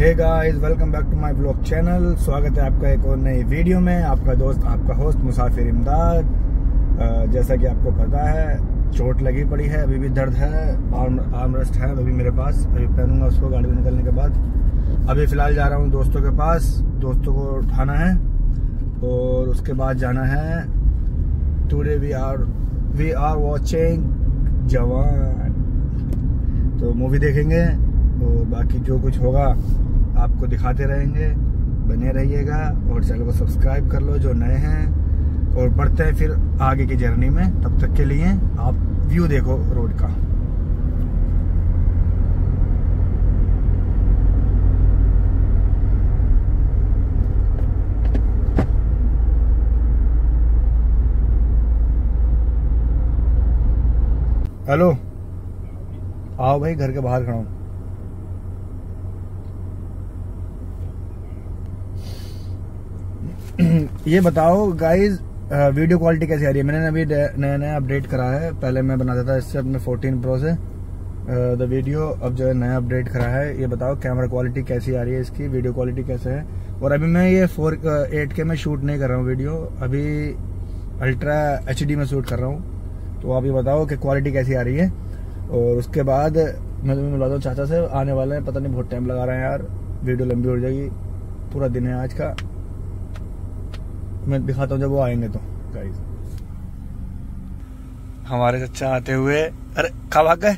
Guys welcome back to my blog channel स्वागत है आपका एक और नई वीडियो में। आपका दोस्त, आपका होस्ट मुसाफिर इमदाद। जैसा कि आपको पता है, चोट लगी पड़ी है, अभी भी दर्द है आर्म आर्म रेस्ट है, अभी मेरे पास। अभी पहनूँगा उसको गाड़ी में निकलने के बाद। अभी फ़िलहाल जा रहा हूँ दोस्तों के पास। दोस्तों को उठाना है और उसके बाद जाना है। Today we are we are watching Jawan तो मूवी देखेंगे और बाकी जो कुछ होगा आपको दिखाते रहेंगे, बने रहिएगा और चैनल को सब्सक्राइब कर लो जो नए हैं और बढ़ते हैं फिर आगे की जर्नी में। तब तक के लिए आप व्यू देखो रोड का। हेलो। आओ भाई, घर के बाहर खड़ा हूँ। ये बताओ गाइज़ वीडियो क्वालिटी कैसी आ रही है? मैंने अभी नया नया अपडेट करा है। पहले मैं बनाता था इससे अपने 14 प्रो से। द वीडियो अब जो है नया अपडेट करा है। ये बताओ कैमरा क्वालिटी कैसी आ रही है इसकी? वीडियो क्वालिटी कैसे है? और अभी मैं ये फोर एट के में शूट नहीं कर रहा हूँ वीडियो अभी अल्ट्रा एचडी में शूट कर रहा हूँ। तो आप ये बताओ कि क्वालिटी कैसी आ रही है। और उसके बाद मैं तुम्हें मिला दूँ चाचा से। आने वाले हैं, पता नहीं बहुत टाइम लगा रहे हैं यार। वीडियो लंबी हो जाएगी। पूरा दिन है आज का। मैं दिखाता हूँ जब वो आएँगे तो। गाइस हमारे चचा आते हुए अरे कब आ गए?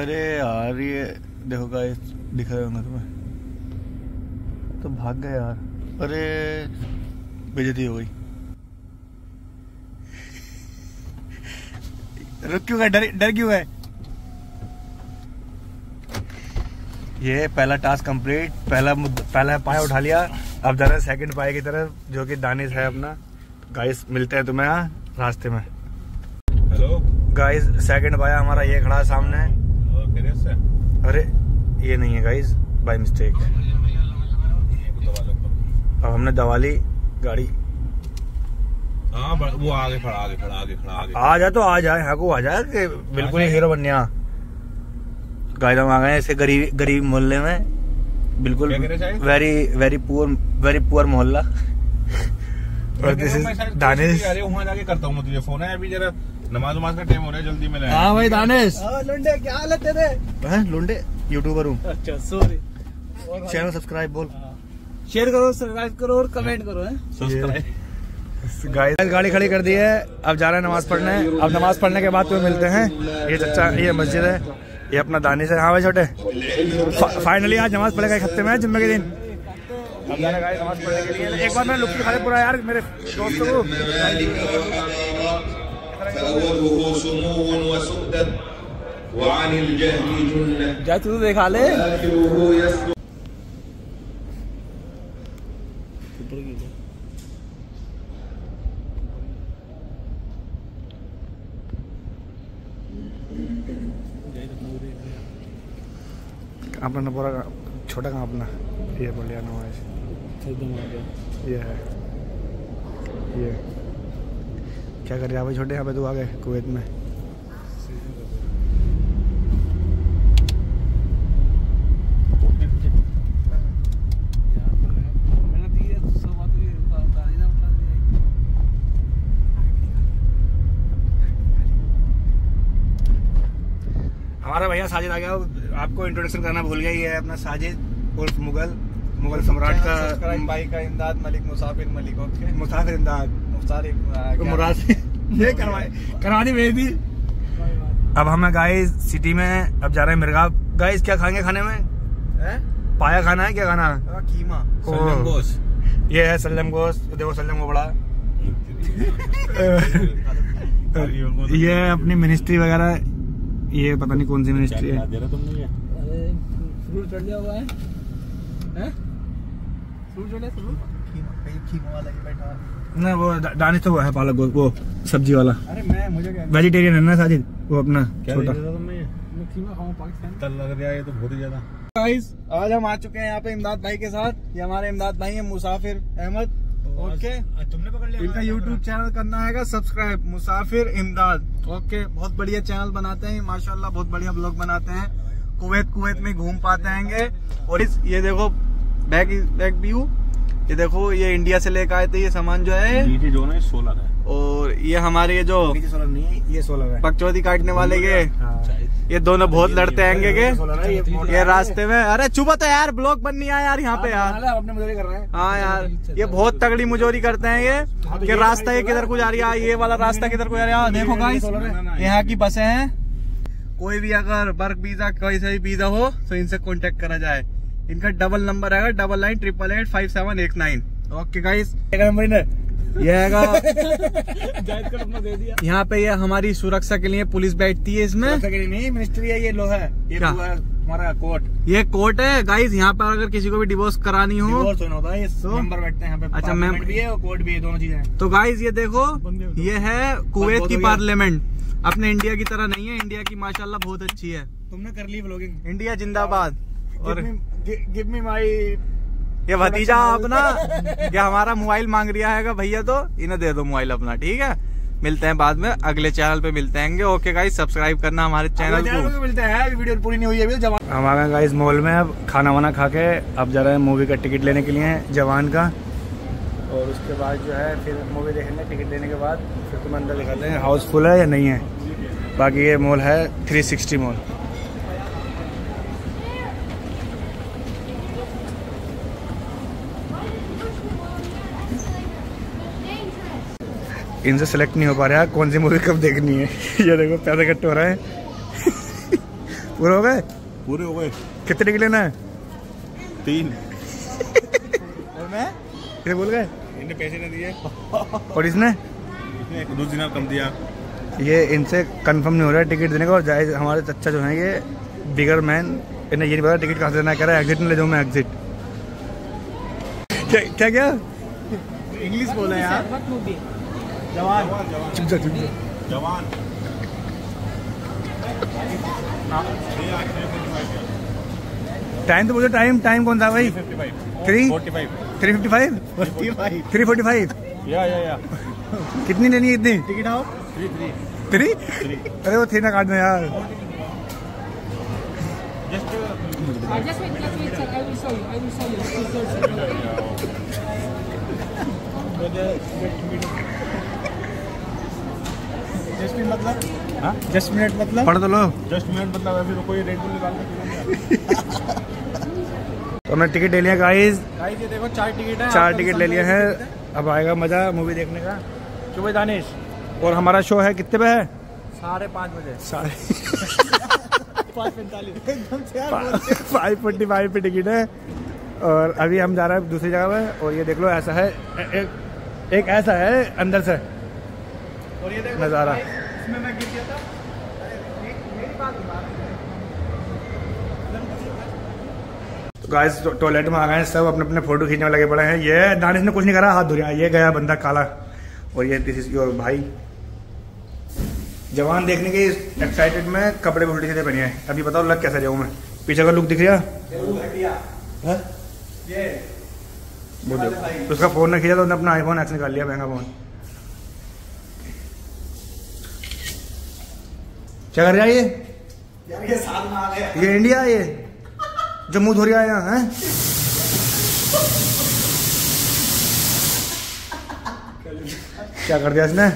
अरे यार ये देखो गाइस दिख रहे होंगे तुम्हें। तो भाग गए यार। अरे बेजती हो गई। रुक क्यों गए? डर डर क्यों गए? ये पहला टास्क कंप्लीट पहला पहला पाया उठा लिया। अब जा रहे सेकंड पाए की तरफ़ जो कि दानिश है अपना। गाइस मिलते हैं तुम्हें यहाँ रास्ते में। हेलो गाइस सेकंड पाया हमारा ये खड़ा है? सामने अरे ये नहीं है गाइस बाय मिस्टेक अब हमने दवा ली गाड़ी। हाँ वो आगे खड़ा आगे खड़ा आगे खड़ा आगे आ जा तो आ जाए यहाँ को आ जाए कि बिल्कुल ही हीरो बनने गाइस हम आ गए ऐसे गरीब गरीब मोहल्ले में। बिल्कुल? Very very poor very poor मोहल्ला। और दिस इज़ दानिश वहाँ जाके करता हूँ मैं तुझे फ़ोन है? अभी जरा नमाज़ उमाज का टाइम हो रहा है जल्दी मिले। हाँ भाई दानिश लंडे क्या हाल है तेरे? हैं लुंडे यूट्यूबर हूँ। अच्छा सॉरी चैनल सब्सक्राइब बोल। शेयर करो सब्सक्राइब करो और कमेंट करो हैं? सब्सक्राइब गाइस गाड़ी खड़ी कर दी है। अब जा रहे हैं नमाज़ पढ़ने। अब नमाज़ पढ़ने के बाद तुम्हें मिलते हैं। ये चचा ये मस्जिद है। ये अपना दानी से हाँ भाई छोटे। फा, फाइनली आज नमाज़ पढ़ेगा एक हफ़्ते में जुम्मे के दिन। एक बार मैं लुक दिखा पूरा यार मेरे दोस्तों को। जा तू तो देखा ले। अपना पूरा छोटा कहाँ अपना। ये बोल लिया नमाज़ ये है। ये। क्या कर रहे भाई छोटे? यहाँ पे तू आ गए कुवैत में। हमारा भैया साजिद आ गया। आपको इंट्रोडक्शन करना भूल गया ये है अपना साजिद उर्फ़ मुगल मुगल सम्राट का भाई का इमदाद मलिक मुसाफिर मलिक ओके मुसाफिर इमदाद। मुफ्तार मुराद ये करवाए करवा दी मेरी थी अब हम गाइस सिटी में अब जा रहे हैं मिर्गा गाइस क्या खाएँगे खाने में? है? पाया खाना है क्या खाना? है कीमा। ये है सल्लम गोश्त। देखो सल्लम को बड़ा। ये है अपनी मिनिस्ट्री वगैरह। ये पता नहीं कौन सी मिनिस्ट्री है। तुमने ये। फ्रूट चढ़ लिया हुआ फ्रूट चढ़ फ्रूट? कीमा कहीं कीमा वाला बैठा। ना वो डा- दानिश तो वो है पालक वो सब्ज़ी वाला। अरे मैं मुझे क्या वेजिटेरियन है ना साजिद? वो अपना क्या छोटा। दे ये? मैं कीमा खाऊं पाकिस्तान। तल लग रहा है तो बहुत ही ज़्यादा। आज हम आ चुके हैं यहाँ पे इमदाद भाई के साथ। ये हमारे इमदाद भाई हैं मुसाफिर अहमद। ओके तुमने पकड़ लिया इनका यूट्यूब चैनल करना है सब्सक्राइब मुसाफिर इमदाद। ओके बहुत बढ़िया चैनल बनाते हैं माशाल्लाह बहुत बढ़िया ब्लॉग बनाते हैं। कुवैत कुवैत में घूम पाते हैंगे। और इस ये देखो बैक बैक व्यू ये देखो ये इंडिया से लेकर आए थे ये सामान जो है। नीचे जो ना सोलर है। और ये हमारे ये जो नीचे सोलर नहीं है ये सोलर है। पकचौदी काटने वाले के। हाँ। ये दोनों बहुत लड़ते आएँगे के? ये है। रास्ते में अरे चुप तो यार ब्लॉक बन नहीं आया यार यहाँ पे यार। हाँ, अपने मजदूरी कर रहे हैं। हाँ यार ये बहुत तगड़ी मुजोरी करते हैं ये कि रास्ता ये किधर को जा रही है? ये वाला रास्ता किधर को जा रहा है? देखो गाइस यहाँ की बसें हैं। कोई भी अगर वर्क वीज़ा कोई सा भी वीज़ा हो तो इनसे कॉन्टेक्ट करा जाए। इनका डबल नंबर है double nine triple eight five seven eight nine okay guys एक नंबर ये हैगा। दिया। यहाँ पे ये हमारी सुरक्षा के लिए पुलिस बैठती है इसमें। नहीं मिनिस्ट्री है ये लो है। ये क्या? हमारा कोर्ट। ये कोर्ट है। गाइस यहाँ पर अगर किसी को भी डिवोर्स करानी हो डिवोर्स होना होता है ये तो? मेंबर बैठते हैं यहाँ पे। अच्छा, मेम- भी है और कोर्ट भी है दोनों चीज़ें हैं। तो गाइस ये देखो ये है कुवैत की पार्लियामेंट अपने इंडिया की तरह नहीं है। इंडिया की माशाल्लाह बहुत अच्छी है। तुमने कर ली ब्लॉगिंग इंडिया जिंदाबाद। और गिव मी माय ये भतीजा अपना ये हमारा मोबाइल मांग रिया है भैया तो इन्हें दे दो मोबाइल अपना ठीक है? मिलते हैं बाद में अगले चैनल पे मिलते हैं। ओके गाइस सब्सक्राइब करना हमारे चैनल को। मिलते हैं वीडियो पूरी नहीं हुई है अभी जवान हम आ गाइस मॉल में अब खाना वाना खा के अब जा रहे हैं मूवी का टिकट लेने के लिए जवान का। और उसके बाद जो है फिर मूवी देखेंगे टिकट लेने के बाद फिर तुम्हें अंदर दिखाते हैं हाउसफुल है या नहीं है। बाकी ये मॉल है 360 मॉल इनसे सेलेक्ट नहीं हो पा रहा है। कौन सी मूवी कब देखनी है? ये देखो पैसे इकट्ठे हो रहे हैं। पूरे हो गए? पूरे हो गए। कितने टिकट लेना है? तीन। और मैं? ये बोल गए? इनने पैसे नहीं दिए। और इसने? इसने दो दिन कम दिया। ये इनसे कंफर्म नहीं हो रहा है टिकट देने का। और जायज़ हमारे चच्चा जो है ये बिगर मैन इन्हें ये नहीं पता टिकट कहाँ से देना कह रहा है एग्जिट में ले जाऊँ मैं एग्जिट क्या क्या क्या? इंग्लिश बोला यार। जवान। चुप जा चुप जा। जवान। टाइम तो बोलो टाइम टाइम कौन था भाई? Three forty five. Three fifty five. Three forty five या या या। कितनी लेनी है इतनी? टिकट आओ। थ्री अरे वो थ्री ना काट दो यार Uh, just wait, just wait, sir. I will show you. I will show you. Please search. Just minute मतलब हाँ? जस्ट मिनट मतलब? पढ़ तो लो। जस्ट मिनट मतलब अभी कोई रेड बुल निकाल तो हमने टिकट ले लिया गाइस गाइस ये देखो चार टिकट है। चार टिकट ले लिए हैं। अब आएगा मज़ा मूवी देखने का। क्यों भाई दानिश? और हमारा शो है कितने पे है? साढ़े पाँच बजे। साढ़े फाइव फोर्टी फाइव पे टिकट है। और अभी हम जा रहे हैं दूसरी जगह पे और ये देख लो ऐसा है। एक एक ऐसा है अंदर से। और ये देखो नज़ारा। इसमें मैं गिर गया था। मेरी बात तो गाइस टॉयलेट में आ गए हैं सब अपने अपने फ़ोटो खींचने लगे पड़े हैं। ये दानिश ने कुछ नहीं करा हाथ धो रहा ये गया बंदा काला। और ये दिस इज़ योर भाई। जवान देखने के एक्साइटेड में कपड़े भी उल्टे सीधे पहने हैं। अभी बताओ लग कैसा जाऊँ मैं? पीछे का लुक दिख रहा? है? देखो। उसका फ़ोन ने खींचा तो उसने अपना आईफोन एक्स निकाल लिया महँगा फ़ोन क्या कर रहा है ये? यार ये साथ में आ गया ये इंडिया है ये? जम्मू मुँह धो रहा है? क्या कर दिया इसने?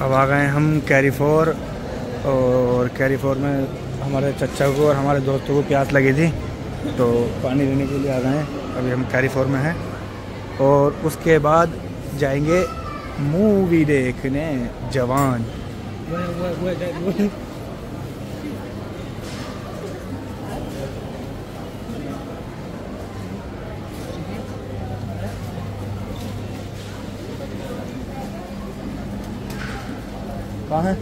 अब आ गए हम कैरी फोर और कैरी फोर में हमारे चचा को और हमारे दोस्तों को प्यास लगी थी तो पानी लेने के लिए आ गए हैं। अभी हम कैरी फोर में हैं। और उसके बाद जाएँगे मूवी देखने जवान। कहाँ है?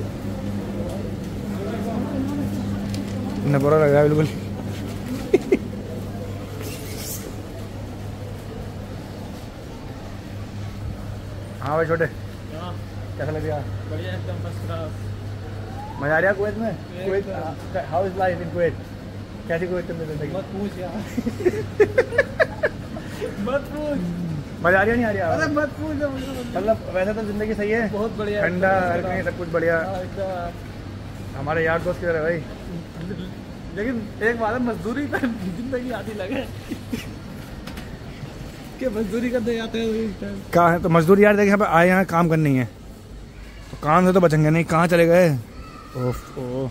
बुरा लग रहा है बिल्कुल। हाँ भाई छोटे। कैसा लग रहा क्लास मज़ा आ रहा है कुवैत में? Kuwait how is life in Kuwait? कैसी कुवैत में ज़िंदगी? मत पूछ यार। मत पूछ। मज़ा आ रही है नहीं आ रही है? अरे मत पूछो मतलब वैसे तो ज़िंदगी सही है। बहुत बढ़िया ठंडा हर कहीं सब कुछ बढ़िया। हाँ, हमारे यार दोस्त किधर है भाई? लेकिन एक बात है मजदूरी पर ज़िंदगी आधी लगे। कि मजदूरी करने जाते हैं कहाँ है? तो मजदूर यार देखे यहाँ पे आए, यहाँ काम करनी है। तो काम से तो बचेंगे नहीं, कहाँ चले गए? ओफ ओ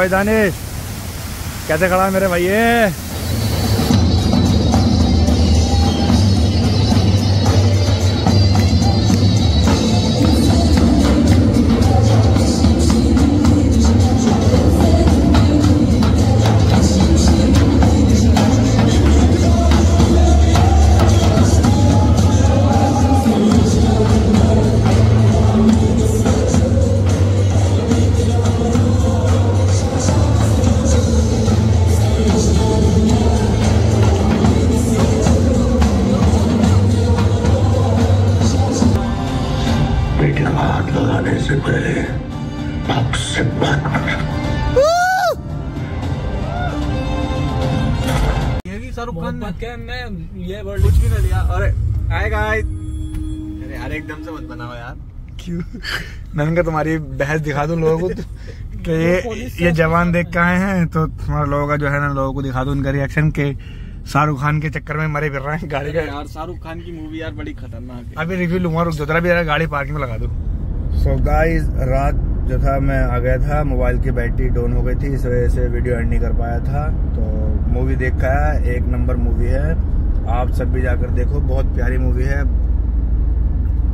भाई दानिश कैसे खड़ा है मेरे भैया बनाओ यार। क्यों? मैंने कहा तुम्हारी बहस दिखा दूँ लोगों को कि ये ये जवान देख के आए हैं तो तुम्हारा लोगों का जो है ना लोगों को दिखा दूँ उनका रिएक्शन के शाहरुख खान के चक्कर में मरे फिर रहे हैं गाड़ी का। यार शाहरुख खान की मूवी यार बड़ी खतरनाक है। अभी रिव्यू लूँगा रुक जाओ जरा भी जरा गाड़ी पार्किंग में लगा दो। सो गाइस रात जो था मैं आ गया था मोबाइल की बैटरी डाउन हो गई थी इस वजह से वीडियो एंड नहीं कर पाया था। तो मूवी देखा है एक नंबर मूवी है। आप सब भी जाकर देखो बहुत प्यारी मूवी है।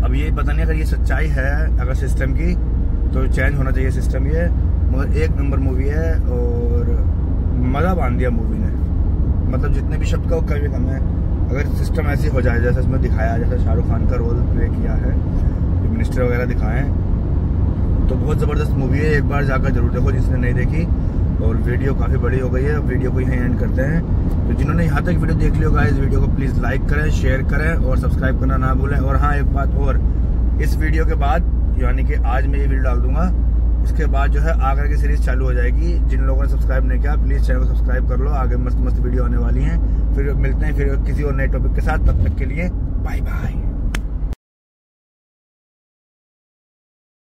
अब ये पता नहीं अगर ये सच्चाई है, अगर सिस्टम की तो चेंज होना चाहिए सिस्टम ये। मगर एक नंबर मूवी है और मज़ा बाँध दिया मूवी ने। मतलब जितने भी शब्द का वो कभी कम है। अगर सिस्टम ऐसी हो जाए, जैसे इसमें दिखाया, जैसे शाहरुख खान का रोल प्ले किया है मिनिस्टर वगैरह दिखाएँ तो बहुत ज़बरदस्त मूवी है। एक बार जाकर ज़रूर देखो, जिसने नहीं देखी और वीडियो काफ़ी बड़ी हो गई है वीडियो को यहीं एंड करते हैं। तो जिन्होंने यहाँ तक वीडियो देख लिया होगा, इस वीडियो को प्लीज़ लाइक करें शेयर करें और सब्सक्राइब करना ना भूलें। और हाँ एक बात और, इस वीडियो के बाद, यानी कि आज मैं ये वीडियो डाल दूँगा। उसके बाद जो है आगरा की सीरीज़ चालू हो जाएगी। जिन लोगों ने सब्सक्राइब नहीं किया प्लीज़ चैनल को सब्सक्राइब कर लो। आगे मस्त मस्त वीडियो आने वाली हैं। फिर मिलते हैं फिर किसी और नए टॉपिक के साथ। तब तक के लिए बाय बाय